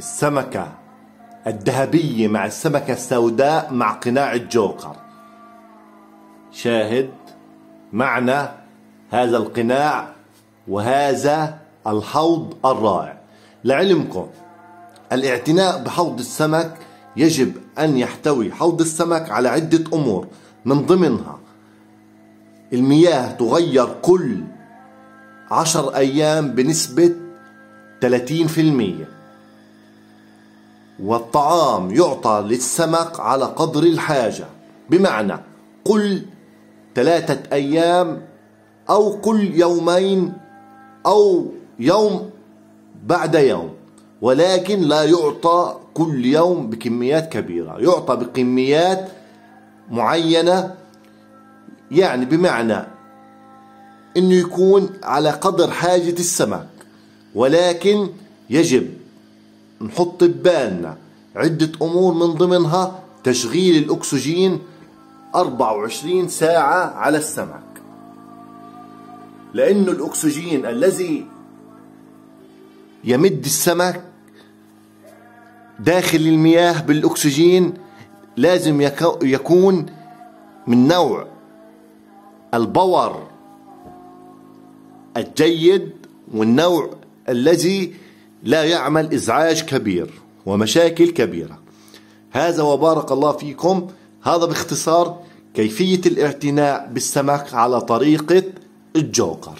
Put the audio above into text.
السمكة الذهبية مع السمكة السوداء مع قناع الجوكر. شاهد معنى هذا القناع وهذا الحوض الرائع. لعلمكم الاعتناء بحوض السمك يجب أن يحتوي حوض السمك على عدة أمور من ضمنها المياه تغير كل عشر أيام بنسبة 30% والطعام يعطى للسمك على قدر الحاجة. بمعنى كل ثلاثة أيام أو كل يومين أو يوم بعد يوم ولكن لا يعطى كل يوم بكميات كبيرة. يعطى بكميات معينة يعني بمعنى إنه يكون على قدر حاجة السمك ولكن يجب نحط ببالنا عدة أمور من ضمنها تشغيل الأكسجين 24 ساعة على السمك. لأنه الأكسجين الذي يمد السمك داخل المياه بالأكسجين لازم يكون من نوع البور الجيد والنوع الذي لا يعمل إزعاج كبير ومشاكل كبيرة. هذا وبارك الله فيكم. هذا باختصار كيفية الاعتناء بالسمك على طريقة الجوكر.